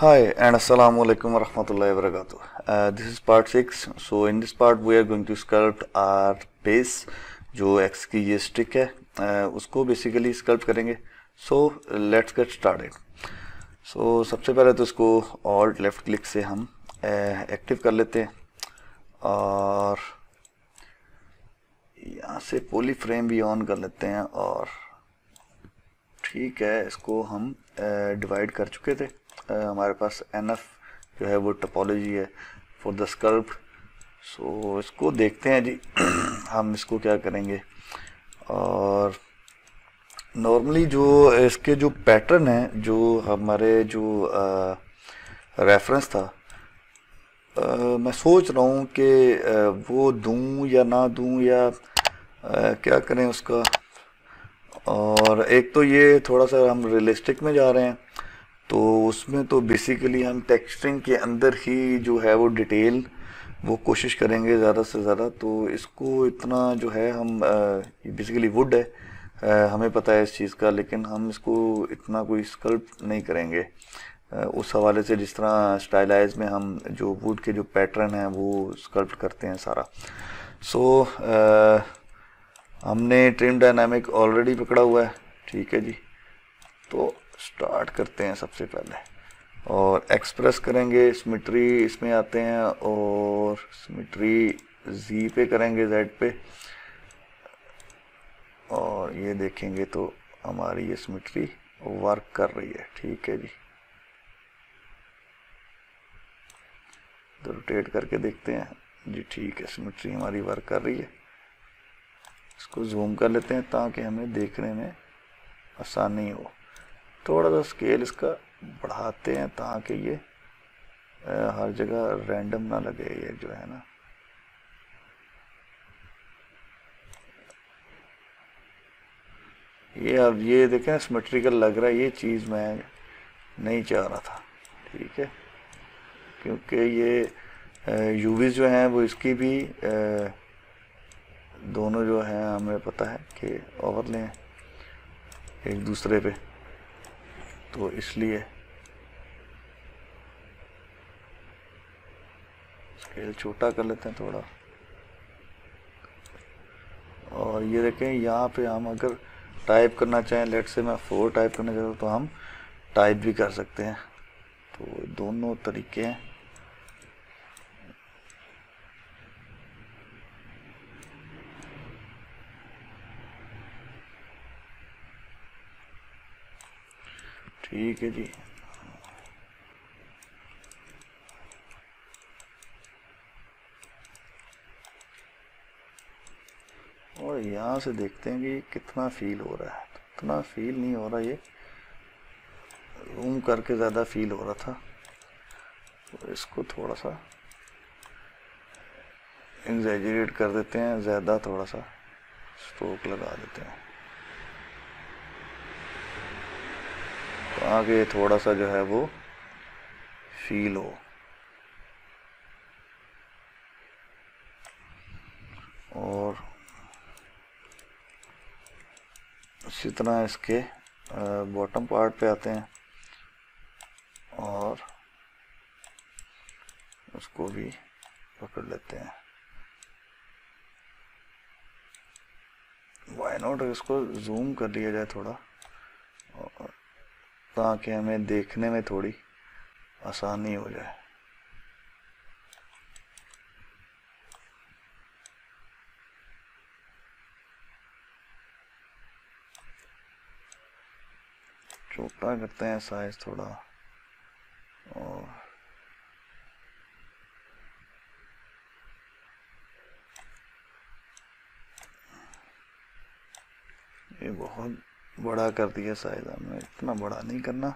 Hi and Assalamu alaikum wa rahmatullahi wa barakatuh. Uh, this is part 6. So in this part we are going to sculpt our base जो X की ये stick है uh, उसको basically sculpt करेंगे. So let's get started. So सबसे पहले तो इसको Alt left click से हम एक्टिव uh, कर लेते हैं और यहाँ से पोली फ्रेम भी ऑन कर लेते हैं और ठीक है इसको हम डिवाइड uh, कर चुके थे हमारे पास एन एफ़ जो है वो टपोलॉजी है फॉर द स्कल्प सो इसको देखते हैं जी। हम इसको क्या करेंगे? और नॉर्मली जो इसके जो पैटर्न है जो हमारे जो रेफरेंस था आ, मैं सोच रहा हूँ कि वो दूँ या ना दूँ या आ, क्या करें उसका? और एक तो ये थोड़ा सा हम रियलिस्टिक में जा रहे हैं। तो उसमें तो बेसिकली हम टेक्सटिंग के अंदर ही जो है वो डिटेल वो कोशिश करेंगे ज़्यादा से ज़्यादा। तो इसको इतना जो है हम बेसिकली वुड है। आ, हमें पता है इस चीज़ का लेकिन हम इसको इतना कोई स्कल्प नहीं करेंगे। आ, उस हवाले से जिस तरह स्टाइलाइज में हम जो वुड के जो पैटर्न हैं वो स्कल्प करते हैं सारा। सो so, हमने ट्रिम डायनामिक ऑलरेडी पकड़ा हुआ है। ठीक है जी। तो स्टार्ट करते हैं सबसे पहले। और एक्सप्रेस करेंगे सिमिट्री इसमें आते हैं और सिमिट्री जी पे करेंगे जेड पे। और ये देखेंगे तो हमारी ये सिमिट्री वर्क कर रही है, ठीक है जी। तो रोटेट करके देखते हैं। जी ठीक है सिमिट्री हमारी वर्क कर रही है। इसको जूम कर लेते हैं ताकि हमें देखने में आसानी हो। थोड़ा सा स्केल इसका बढ़ाते हैं ताकि ये हर जगह रैंडम ना लगे ये जो है ना। ये अब ये देखें सिमेट्रिकल लग रहा है, ये चीज़ मैं नहीं चाह रहा था, ठीक है? क्योंकि ये यूवीज जो हैं, वो इसकी भी दोनों जो हैं, हमें पता है कि ओवरले हैं एक दूसरे पे। तो इसलिए स्केल छोटा कर लेते हैं थोड़ा। और ये देखें, यहाँ पे हम अगर टाइप करना चाहें लेट से मैं फोर टाइप करना चाहता हूँ तो हम टाइप भी कर सकते हैं। तो दोनों तरीके हैं। ठीक है जी। और यहाँ से देखते हैं कि कितना फील हो रहा है। इतना फील नहीं हो रहा ये। रूम करके ज़्यादा फील हो रहा था। तो इसको थोड़ा सा एग्जेजरेट कर देते हैं, ज़्यादा थोड़ा सा स्ट्रोक लगा देते हैं। आगे थोड़ा सा जो है वो फील हो। और इसी तरह इसके बॉटम पार्ट पे आते हैं। और उसको भी पकड़ लेते हैं। वाई नॉट इसको जूम कर लिया जाए थोड़ा। ताकि हमें देखने में थोड़ी आसानी हो जाए। छोटा करते हैं साइज़ थोड़ा और ये बहुत बड़ा कर दिया साइज़ हमने। इतना बड़ा नहीं करना।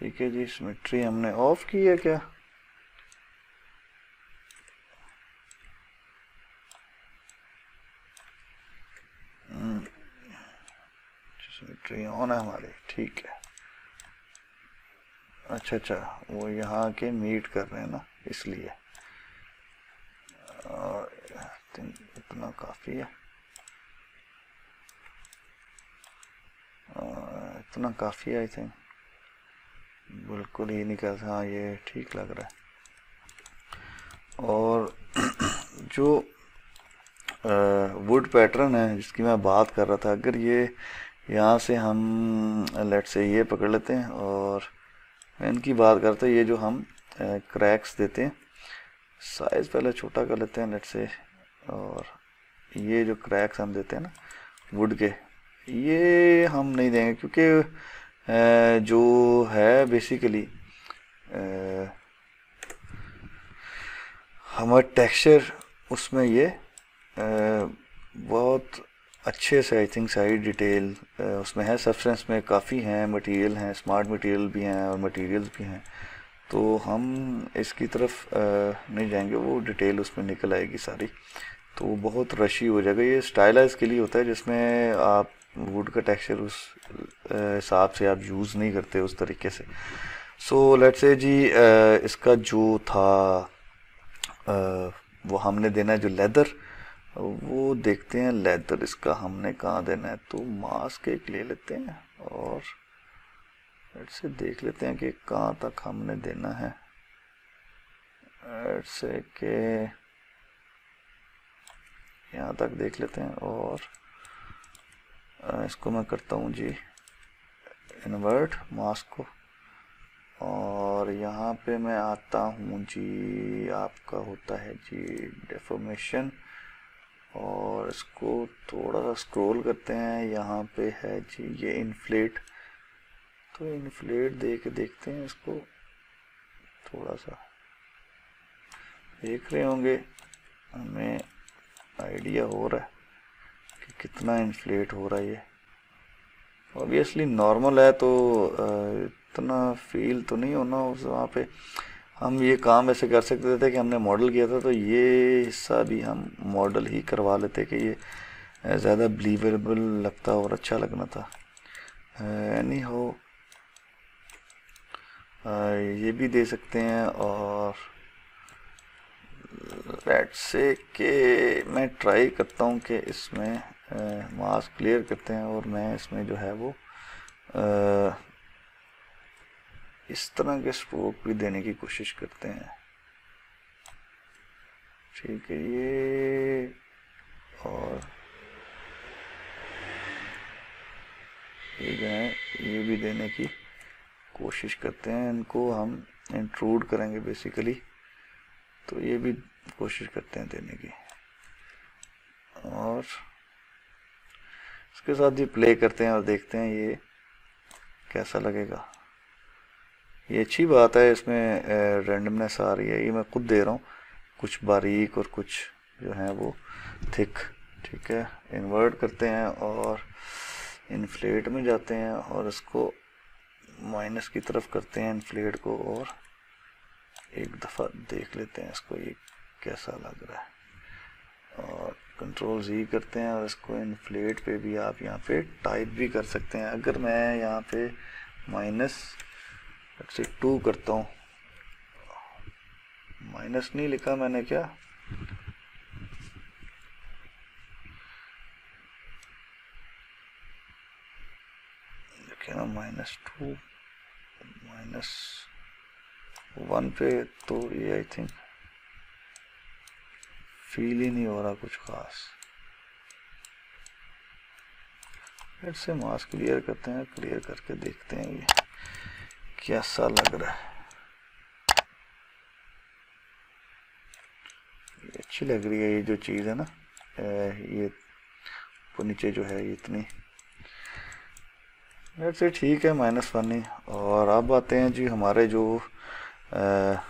ठीक है जी सिमेट्री हमने ऑफ़ की है क्या? Symmetry hmm. ऑन है हमारी, ठीक है। अच्छा अच्छा वो यहाँ के मीट कर रहे हैं ना, इसलिए। और इतना काफ़ी है। इतना काफ़ी आई थिंक बिल्कुल ही कहता हाँ ये ठीक लग रहा है। और जो वुड पैटर्न है, जिसकी मैं बात कर रहा था, अगर ये यहाँ से हम लेट से ये पकड़ लेते हैं और इनकी बात करते हैं, ये जो हम क्रैक्स देते हैं साइज़ पहले छोटा कर लेते हैं लेट से, और ये जो क्रैक्स हम देते हैं ना वुड के, ये हम नहीं देंगे क्योंकि जो है बेसिकली हमारा टेक्सचर उसमें ये बहुत अच्छे से आई थिंक सारी डिटेल उसमें है सब्सटेंस में काफ़ी हैं मटेरियल हैं स्मार्ट मटेरियल भी हैं और मटेरियल्स भी हैं। तो हम इसकी तरफ़ नहीं जाएँगे। वो डिटेल उसमें निकल आएगी सारी। तो बहुत रशी हो जाएगा। ये स्टाइलाइज के लिए होता है, जिसमें आप वुड का टेक्सचर उस हिसाब से आप यूज़ नहीं करते उस तरीके से। सो लेट से जी इसका जो था वो हमने देना है जो लेदर वो देखते हैं लेदर इसका हमने कहाँ देना है? तो मास्क एक ले लेते हैं और से देख लेते हैं कि कहाँ तक हमने देना है। से के यहाँ तक देख लेते हैं और इसको मैं करता हूँ जी इन्वर्ट मास्क को। और यहाँ पे मैं आता हूँ जी, आपका होता है जी डेफोमेशन और इसको थोड़ा सा स्क्रॉल करते हैं, यहाँ पे है जी, ये इन्फ्लेट तो इन्फ्लेट दे के देखते हैं इसको। थोड़ा सा देख रहे होंगे। हमें आइडिया हो रहा है कि कितना इन्फ्लेट हो रहा है ये। ऑब्वियसली नॉर्मल है तो इतना फील तो नहीं होना उस वहाँ पे। हम ये काम ऐसे कर सकते थे कि हमने मॉडल किया था तो ये हिस्सा भी हम मॉडल ही करवा लेते कि ये ज़्यादा बिलीवेबल लगता और अच्छा लगना था। एनी हो ये भी दे सकते हैं और लेट से के मैं ट्राई करता हूँ कि इसमें मास्क क्लियर करते हैं और मैं इसमें जो है वो आ, इस तरह के स्ट्रोक भी देने की कोशिश करते हैं। ठीक है ये और ये जो है ये भी देने की कोशिश करते हैं, इनको हम इंट्रूड करेंगे बेसिकली तो ये भी कोशिश करते हैं देने की। और इसके साथ भी प्ले करते हैं और देखते हैं ये कैसा लगेगा। ये अच्छी बात है, इसमें रेंडमनेस आ रही है। ये मैं खुद दे रहा हूँ। कुछ बारीक और कुछ जो है वो थिक ठीक है? इन्वर्ट करते हैं और इन्फ्लेट में जाते हैं और इसको माइनस की तरफ़ करते हैं इन्फ्लेट को और एक दफ़ा देख लेते हैं इसको ये कैसा लग रहा है। और कंट्रोल जी करते हैं और इसको इन्फ्लेट पे भी आप यहाँ पे टाइप भी कर सकते हैं। अगर मैं यहाँ पे माइनस से टू करता हूँ। माइनस नहीं लिखा मैंने क्या? ना माइनस टू माइनस वन पे तो ये आई थिंक फील ही नहीं हो रहा कुछ खास। फिर से मास्क क्लियर करते हैं क्लियर करके देखते हैं ये कैसा लग रहा है। अच्छी लग रही है ये जो चीज़ है ना ये नीचे जो है, ये इतनी से ठीक है माइनस वन ही और अब आते हैं जी हमारे जो आ,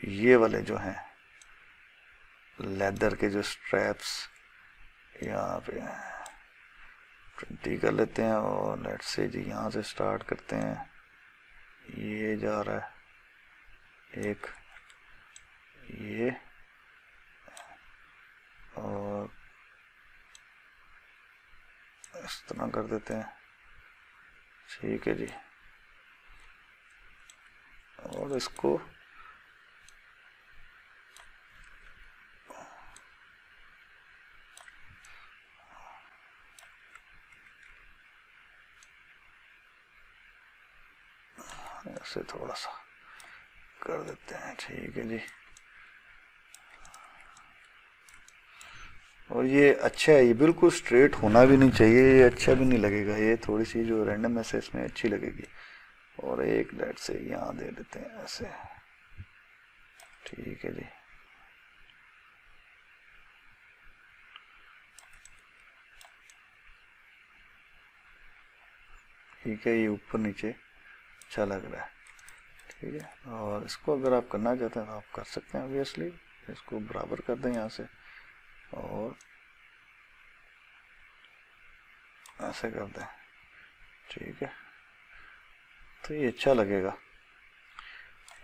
ये वाले जो हैं लेदर के जो स्ट्रैप्स यहाँ पे ट्वेंटी कर लेते हैं और लेट से जी यहाँ से स्टार्ट करते हैं। ये जा रहा है। एक ये और इस तरह कर देते हैं। ठीक है जी। और इसको ऐसे थोड़ा सा कर देते हैं। ठीक है जी। और ये अच्छा है, ये बिल्कुल स्ट्रेट होना भी नहीं चाहिए, ये अच्छा भी नहीं लगेगा, ये थोड़ी सी जो रैंडमनेस है इसमें अच्छी लगेगी। और एक डेट से यहाँ दे देते हैं ऐसे। ठीक है जी। ठीक है, ये ऊपर नीचे अच्छा लग रहा है। ठीक है, और इसको अगर आप करना चाहते हैं तो आप कर सकते हैं ऑब्वियसली इसको बराबर कर दें यहाँ से। और ऐसे कर दें ठीक है। तो ये अच्छा लगेगा।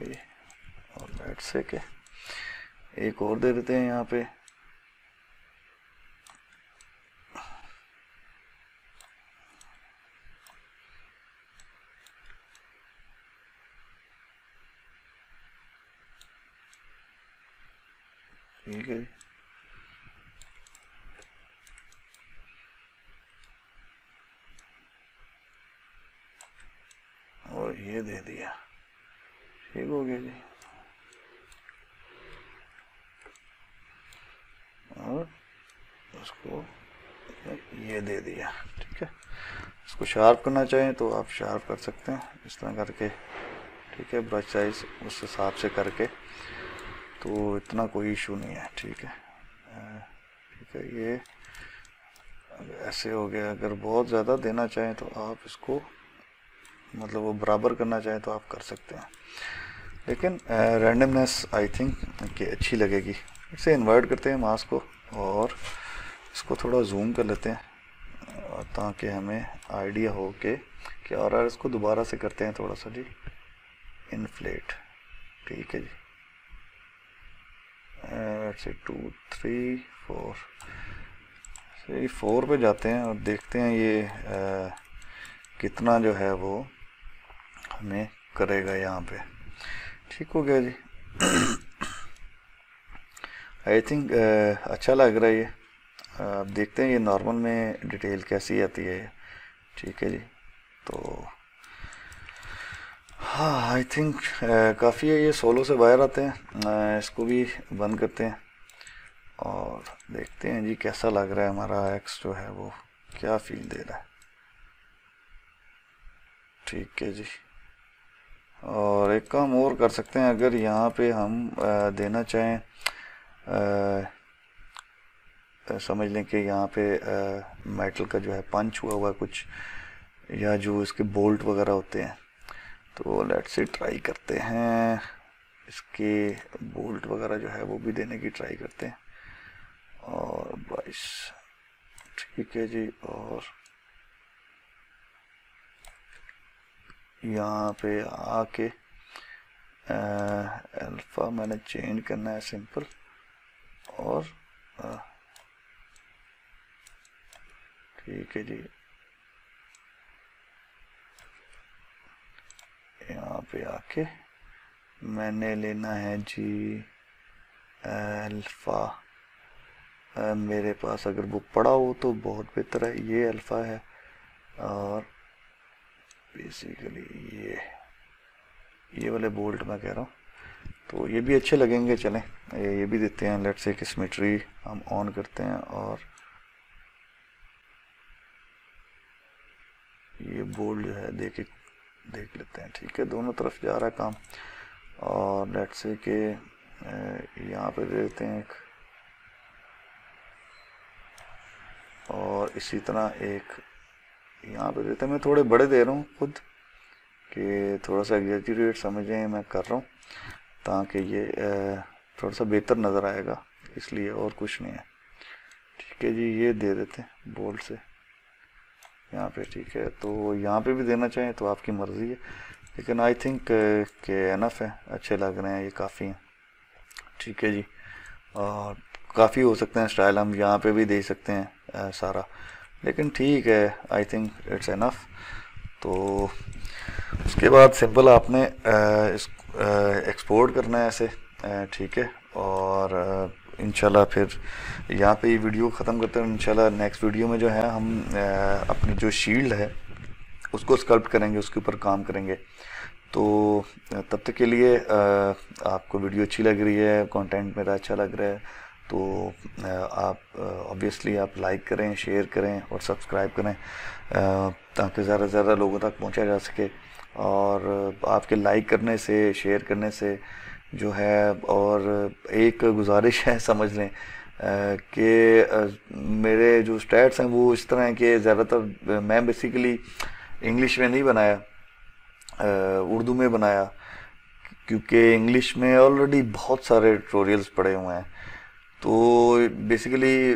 और लेट से के एक और दे देते हैं यहाँ पे। ठीक है और ये दे दिया। ठीक हो गया जी। और उसको ये दे दिया, ठीक है। इसको शार्प करना चाहें तो आप शार्प कर सकते हैं, इस तरह करके, ठीक है, ब्रश साइज़ उस हिसाब से करके। तो इतना कोई इशू नहीं है, ठीक है। ठीक है, ये ऐसे हो गया। अगर बहुत ज़्यादा देना चाहें तो आप इसको मतलब वो बराबर करना चाहें तो आप कर सकते हैं। लेकिन रैंडमनेस आई थिंक कि अच्छी लगेगी। इसे इन्वर्ट करते हैं मास्क को और इसको थोड़ा जूम कर लेते हैं ताकि हमें आइडिया हो के कि और आर इसको दोबारा से करते हैं थोड़ा सा जी। इनफ्लेट ठीक है जी। से टू थ्री फोर से फोर पे जाते हैं और देखते हैं ये आ, कितना जो है वो हमें करेगा यहाँ पे। ठीक हो गया जी। आई थिंक uh, अच्छा लग रहा है ये। आप देखते हैं ये नॉर्मल में डिटेल कैसी आती है ठीक है जी। तो हाँ आई थिंक काफ़ी है ये सोलो से बाहर आते हैं। इसको भी बंद करते हैं। और देखते हैं जी कैसा लग रहा है हमारा एक्स जो है वो। क्या फील दे रहा है। ठीक है जी। और एक काम और कर सकते हैं, अगर यहाँ पे हम देना चाहें समझ लें कि यहाँ पे मेटल का जो है पंच हुआ हुआ कुछ, या जो इसके बोल्ट वगैरह होते हैं तो लेट से ट्राई करते हैं। इसके बोल्ट वगैरह जो है वो भी देने की ट्राई करते हैं। और बाईस ठीक है जी, और यहाँ पे आके अल्फ़ा मैंने चेंज करना है सिंपल और ठीक है जी। यहाँ पे आके मैंने लेना है जी अल्फ़ा मेरे पास अगर वो पड़ा हो तो बहुत बेहतर है, ये अल्फ़ा है और बेसिकली ये ये वाले बोल्ट मैं कह रहा हूँ। तो ये भी अच्छे लगेंगे चलें। ये, भी देते हैं लेट से किस्मेट्री हम ऑन करते हैं और ये बोल्ट जो है देखे देख लेते हैं ठीक है? दोनों तरफ़ जा रहा है काम। और लेट से के यहाँ पे दे देते हैं एक। और इसी तरह एक यहाँ पे देते मैं थोड़े बड़े दे रहा हूँ खुद कि थोड़ा सा एग्जेजरेट समझें मैं कर रहा हूँ ताकि ये थोड़ा सा बेहतर नज़र आएगा इसलिए और कुछ नहीं है। ठीक है जी ये दे देते हैं बोल्ट से। यहाँ पे ठीक है तो यहाँ पे भी देना चाहें तो आपकी मर्ज़ी है लेकिन आई थिंक के एनफ है अच्छे लग रहे हैं ये काफ़ी हैं। ठीक है जी और काफ़ी हो सकते हैं स्टाइल हम यहाँ पे भी दे सकते हैं आ, सारा। लेकिन ठीक है आई थिंक इट्स एनफ तो उसके बाद सिंपल आपने एक्सपोर्ट करना है ऐसे ठीक है, और इनशाला फिर यहाँ पे ये वीडियो ख़त्म करते हैं इनशाला नेक्स्ट वीडियो में जो है हम अपनी जो शील्ड है, उसको स्कल्प्ट करेंगे, उसके ऊपर काम करेंगे। तो तब तक के लिए आपको वीडियो अच्छी लग रही है कंटेंट मेरा अच्छा लग रहा है तो आप ऑब्वियसली आप लाइक करें शेयर करें और सब्सक्राइब करें ताकि ज़्यादा से ज़्यादा लोगों तक पहुँचा जा सके। और आपके लाइक करने से शेयर करने से जो है और एक गुजारिश है, समझ लें कि मेरे जो स्टैट्स हैं वो इस तरह हैं कि ज़्यादातर, मैं बेसिकली इंग्लिश में नहीं बनाया उर्दू में बनाया, क्योंकि इंग्लिश में ऑलरेडी बहुत सारे ट्यूटोरियल्स पड़े हुए हैं। तो बेसिकली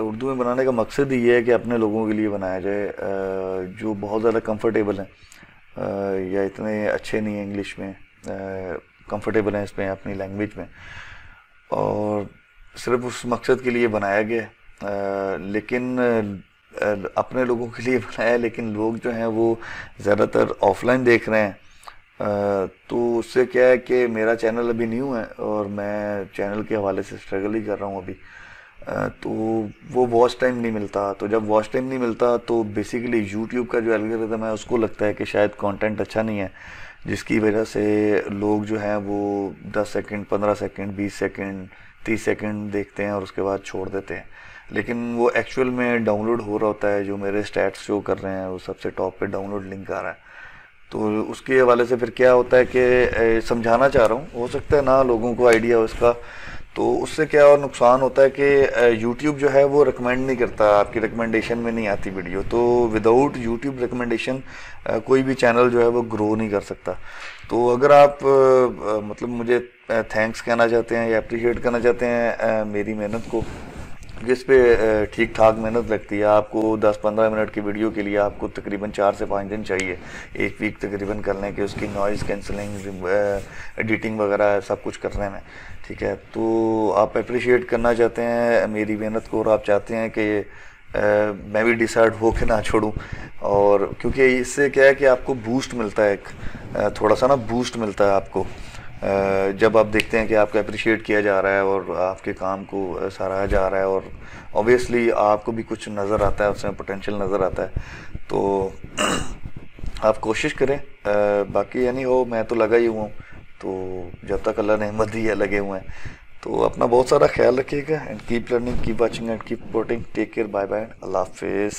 उर्दू में बनाने का मकसद ही है कि अपने लोगों के लिए बनाया जाए जो बहुत ज़्यादा कंफर्टेबल हैं या इतने अच्छे नहीं हैं इंग्लिश में कंफर्टेबल हैं इसमें अपनी लैंग्वेज में। और सिर्फ़ उस मकसद के लिए बनाया गया लेकिन अपने लोगों के लिए बनाया लेकिन लोग जो हैं वो ज़्यादातर ऑफलाइन देख रहे हैं। तो उससे क्या है कि मेरा चैनल अभी न्यू है और मैं चैनल के हवाले से स्ट्रगल ही कर रहा हूँ अभी। तो वो वॉच टाइम नहीं मिलता। तो जब वॉच टाइम नहीं मिलता तो बेसिकली यूट्यूब का जो एल्गोरिदम है, उसको लगता है कि शायद कंटेंट अच्छा नहीं है, जिसकी वजह से लोग जो हैं वो 10 सेकंड 15 सेकंड 20 सेकंड 30 सेकंड देखते हैं और उसके बाद छोड़ देते हैं। लेकिन वो एक्चुअल में डाउनलोड हो रहा होता है, जो मेरे स्टैट्स शो कर रहे हैं, वो सबसे टॉप पे डाउनलोड लिंक आ रहा है। तो उसके हवाले से फिर क्या होता है कि समझाना चाह रहा हूँ। हो सकता है ना लोगों को आइडिया हो इसका। तो उससे क्या और नुकसान होता है कि यूट्यूब जो है वो रिकमेंड नहीं करता। आपकी रिकमेंडेशन में नहीं आती वीडियो तो विदाउट यूट्यूब रिकमेंडेशन कोई भी चैनल जो है वो ग्रो नहीं कर सकता। तो अगर आप मतलब मुझे थैंक्स कहना चाहते हैं या अप्रिशिएट करना चाहते हैं मेरी मेहनत को जिस पे ठीक ठाक मेहनत लगती है। आपको 10-15 मिनट की वीडियो के लिए आपको तकरीबन चार से पाँच दिन चाहिए। एक वीक तकरीबन करने के, उसकी नॉइज़ कैंसलिंग एडिटिंग वगैरह सब कुछ करने में। ठीक है? तो आप अप्रिशिएट करना चाहते हैं, मेरी मेहनत को, और आप चाहते हैं कि मैं भी डिसाइड हो के ना छोड़ूँ। और क्योंकि इससे क्या है कि आपको बूस्ट मिलता है एक थोड़ा सा ना बूस्ट मिलता है आपको। जब आप देखते हैं कि आपका अप्रिशिएट किया जा रहा है और आपके काम को सराहा जा रहा है और ऑब्वियसली आपको भी कुछ नज़र आता है, उसमें पोटेंशियल नज़र आता है तो आप कोशिश करें। बाकी यानी हो, मैं तो लगा ही हूँ तो जब तक अल्लाह ने हिम्मत दी है, लगे हुए हैं। तो अपना बहुत सारा ख्याल रखिएगा and keep learning keep watching and keep supporting take care bye bye अल्लाह हाफिज़